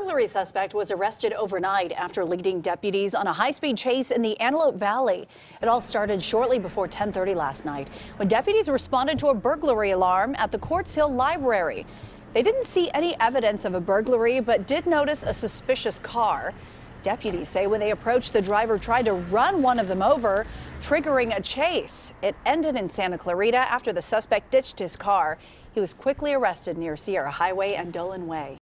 burglary suspect was arrested overnight after leading deputies on a high-speed chase in the Antelope Valley. It all started shortly before 10:30 last night when deputies responded to a burglary alarm at the Quartz Hill Library. They didn't see any evidence of a burglary but did notice a suspicious car. Deputies say when they approached, the driver tried to run one of them over, triggering a chase. It ended in Santa Clarita after the suspect ditched his car. He was quickly arrested near Sierra Highway and Dolan Way.